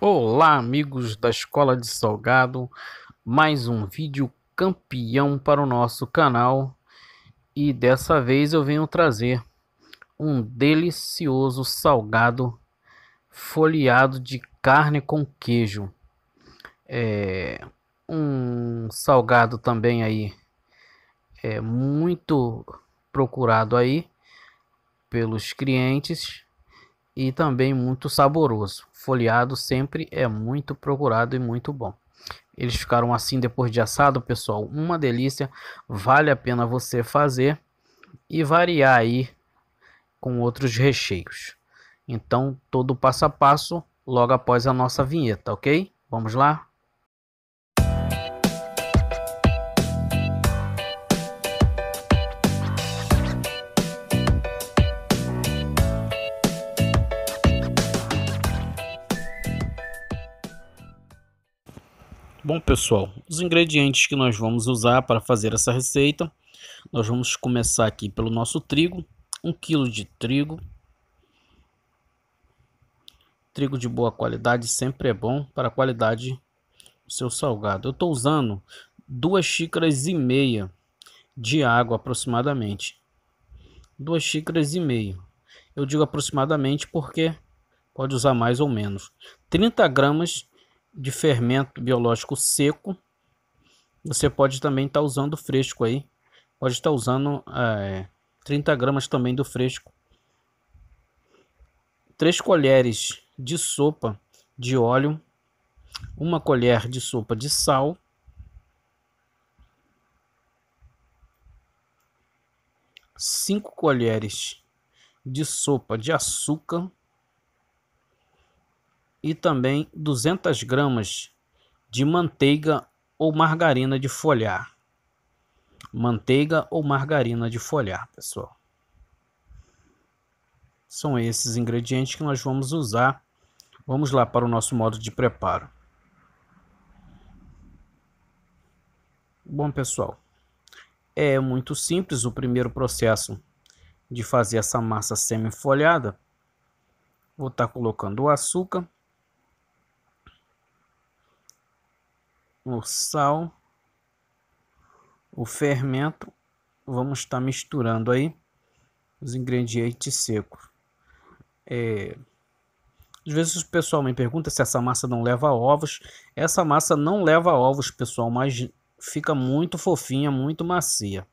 Olá, amigos da Escola de Salgado, mais um vídeo campeão para o nosso canal. E dessa vez eu venho trazer um delicioso salgado folheado de carne com queijo. É um salgado também aí é muito procurado aí pelos clientes e também muito saboroso. Folheado sempre é muito procurado e muito bom. Eles ficaram assim depois de assado, pessoal. Uma delícia. Vale a pena você fazer e variar aí com outros recheios. Então, todo passo a passo logo após a nossa vinheta, ok? Vamos lá? Bom pessoal, os ingredientes que nós vamos usar para fazer essa receita, nós vamos começar aqui pelo nosso trigo, 1 kg de trigo, trigo de boa qualidade sempre é bom para a qualidade do seu salgado. Eu estou usando duas xícaras e meia de água aproximadamente, duas xícaras e meia. Eu digo aproximadamente porque pode usar mais ou menos. 30 gramas de fermento biológico seco. Você pode também estar tá usando fresco aí. Pode estar tá usando é, 30 gramas também do fresco. 3 colheres de sopa de óleo. Uma colher de sopa de sal. Cinco colheres de sopa de açúcar e também 200 gramas de manteiga ou margarina de folhar. Manteiga ou margarina de folhar, pessoal. São esses ingredientes que nós vamos usar. Vamos lá para o nosso modo de preparo. Bom, pessoal, é muito simples o primeiro processo de fazer essa massa semi-folhada. Vou estar colocando o açúcar o sal, o fermento. Vamos estar misturando aí os ingredientes secos. É... Às vezes o pessoal me pergunta se essa massa não leva ovos. Essa massa não leva ovos, pessoal, mas fica muito fofinha, muito macia.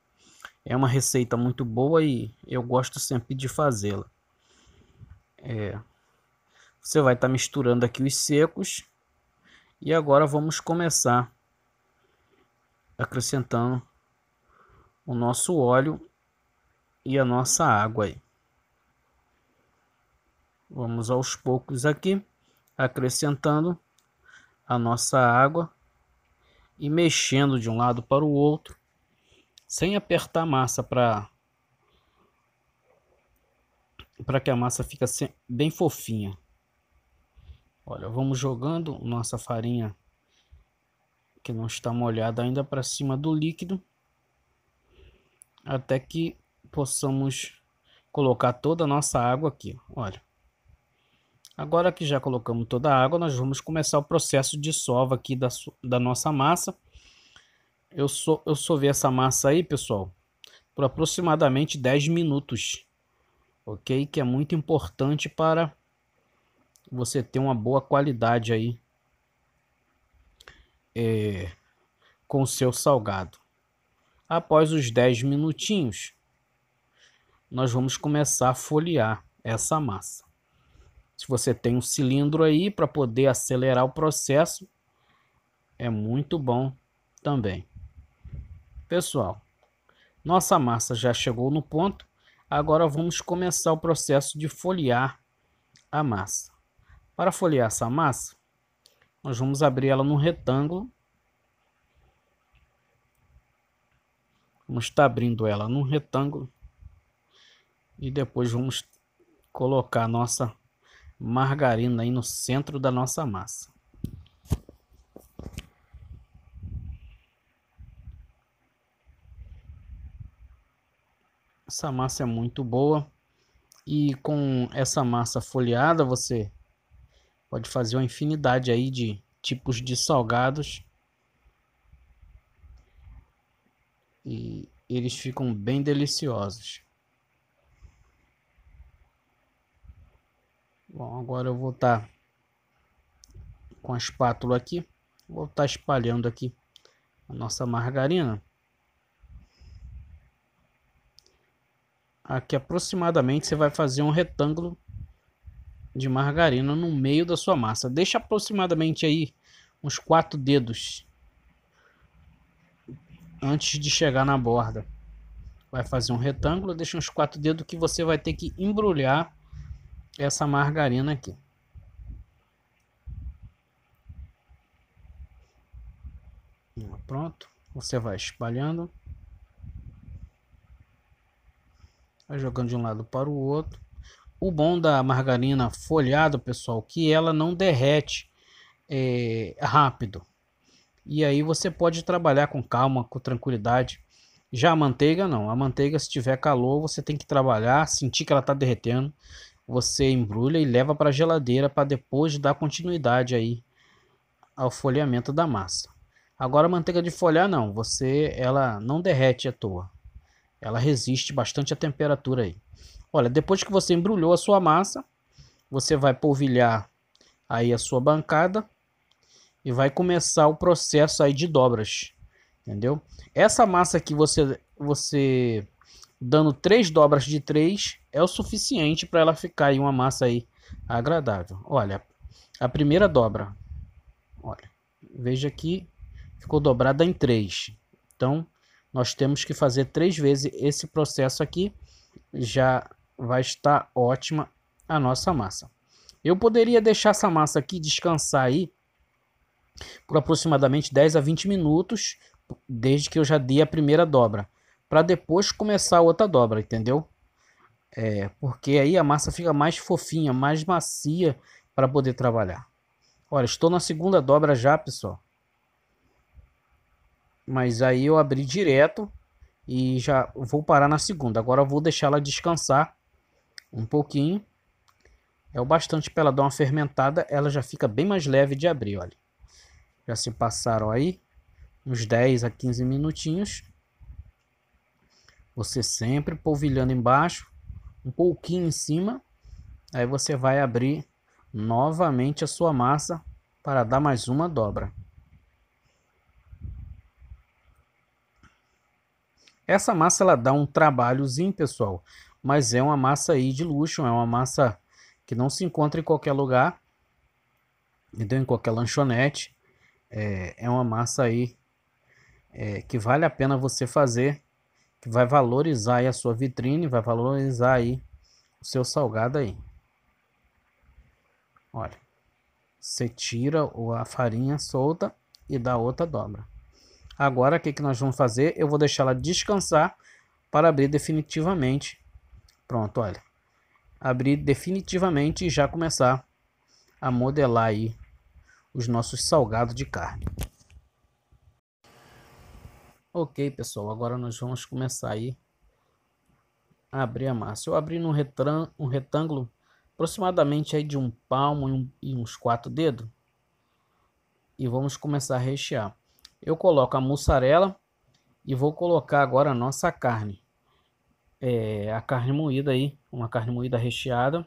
É uma receita muito boa e eu gosto sempre de fazê-la. É... Você vai estar misturando aqui os secos e agora vamos começar acrescentando o nosso óleo e a nossa água aí. Vamos aos poucos aqui acrescentando a nossa água e mexendo de um lado para o outro sem apertar a massa para para que a massa fique bem fofinha. Olha, vamos jogando nossa farinha que não está molhada ainda para cima do líquido até que possamos colocar toda a nossa água aqui. Olha, agora que já colocamos toda a água, nós vamos começar o processo de sova aqui da, da nossa massa. Eu, so, eu sovei essa massa aí, pessoal, por aproximadamente 10 minutos, ok? Que é muito importante para você ter uma boa qualidade aí é, com o seu salgado. Após os 10 minutinhos, nós vamos começar a folhear essa massa. Se você tem um cilindro aí para poder acelerar o processo, é muito bom também. Pessoal, nossa massa já chegou no ponto. Agora vamos começar o processo de folhear a massa. Para folhear essa massa, nós vamos abrir ela num retângulo. Vamos estar abrindo ela num retângulo. E depois vamos colocar a nossa margarina aí no centro da nossa massa. Essa massa é muito boa. E com essa massa folheada, você Pode fazer uma infinidade aí de tipos de salgados. E eles ficam bem deliciosos. Bom, agora eu vou estar tá com a espátula aqui. Vou estar tá espalhando aqui a nossa margarina. Aqui aproximadamente você vai fazer um retângulo de margarina no meio da sua massa. Deixa aproximadamente aí uns quatro dedos antes de chegar na borda. Vai fazer um retângulo, deixa uns quatro dedos que você vai ter que embrulhar essa margarina aqui. Pronto, você vai espalhando. Vai jogando de um lado para o outro. O bom da margarina folhada, pessoal, que ela não derrete é, rápido. E aí você pode trabalhar com calma, com tranquilidade. Já a manteiga não. A manteiga, se tiver calor, você tem que trabalhar, sentir que ela está derretendo. Você embrulha e leva para a geladeira para depois dar continuidade aí ao folheamento da massa. Agora a manteiga de folhar não, você ela não derrete à toa. Ela resiste bastante à temperatura aí. Olha, depois que você embrulhou a sua massa, você vai polvilhar aí a sua bancada e vai começar o processo aí de dobras, entendeu? Essa massa aqui você você dando três dobras de três é o suficiente para ela ficar aí uma massa aí agradável. Olha, a primeira dobra, olha, veja que ficou dobrada em três. Então nós temos que fazer três vezes esse processo aqui, já vai estar ótima a nossa massa. Eu poderia deixar essa massa aqui descansar aí por aproximadamente 10 a 20 minutos, desde que eu já dei a primeira dobra, para depois começar a outra dobra, entendeu? É, porque aí a massa fica mais fofinha, mais macia para poder trabalhar. Olha, estou na segunda dobra já, pessoal. Mas aí eu abri direto e já vou parar na segunda. Agora vou deixar ela descansar um pouquinho. É o bastante para ela dar uma fermentada. Ela já fica bem mais leve de abrir, olha. Já se passaram aí uns 10 a 15 minutinhos. Você sempre polvilhando embaixo, um pouquinho em cima. Aí você vai abrir novamente a sua massa para dar mais uma dobra. Essa massa ela dá um trabalhozinho, pessoal, mas é uma massa aí de luxo, é uma massa que não se encontra em qualquer lugar, entendeu? Em qualquer lanchonete. É, é uma massa aí é, que vale a pena você fazer, que vai valorizar aí a sua vitrine, vai valorizar aí o seu salgado aí. Olha, você tira a farinha solta e dá outra dobra. Agora, o que, que nós vamos fazer? Eu vou deixar ela descansar para abrir definitivamente. Pronto, olha. Abrir definitivamente e já começar a modelar aí os nossos salgados de carne. Ok, pessoal. Agora nós vamos começar aí a abrir a massa. Eu abri num um retângulo aproximadamente aí de um palmo e, um, e uns quatro dedos. E vamos começar a rechear. Eu coloco a mussarela e vou colocar agora a nossa carne. É, a carne moída aí, uma carne moída recheada.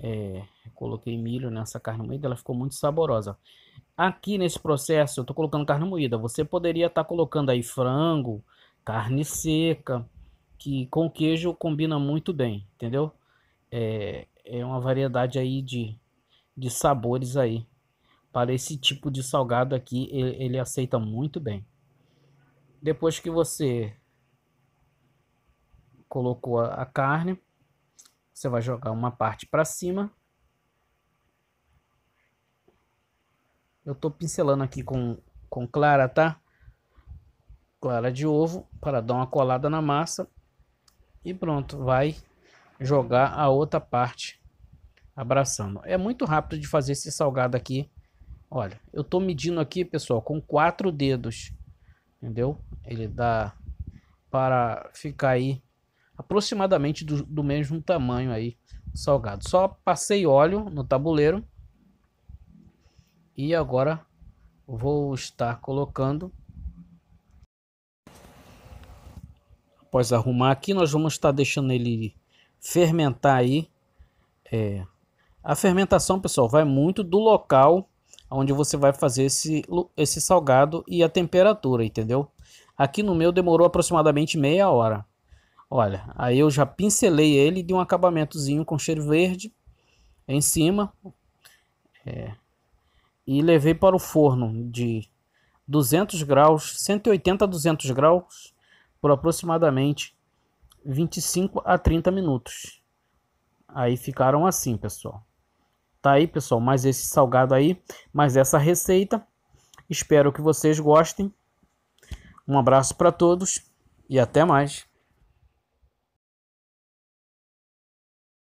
É, coloquei milho nessa carne moída, ela ficou muito saborosa. Aqui nesse processo eu estou colocando carne moída. Você poderia estar tá colocando aí frango, carne seca, que com queijo combina muito bem, entendeu? É, é uma variedade aí de, de sabores aí para esse tipo de salgado aqui, ele, ele aceita muito bem. Depois que você colocou a, a carne, você vai jogar uma parte para cima. Eu estou pincelando aqui com, com clara, tá? Clara de ovo para dar uma colada na massa. E pronto, vai jogar a outra parte abraçando. É muito rápido de fazer esse salgado aqui Olha, eu tô medindo aqui, pessoal, com quatro dedos, entendeu? Ele dá para ficar aí aproximadamente do, do mesmo tamanho aí, salgado. Só passei óleo no tabuleiro E agora vou estar colocando. Após arrumar aqui, nós vamos estar deixando ele fermentar aí. É, a fermentação, pessoal, vai muito do local onde você vai fazer esse, esse salgado e a temperatura, entendeu? Aqui no meu demorou aproximadamente meia hora. Olha, aí eu já pincelei ele de um acabamentozinho com cheiro verde em cima. É, e levei para o forno de 200 graus, 180 a 200 graus, por aproximadamente 25 a 30 minutos. Aí ficaram assim, pessoal. Tá aí, pessoal, mais esse salgado aí, mais essa receita. Espero que vocês gostem. Um abraço para todos e até mais.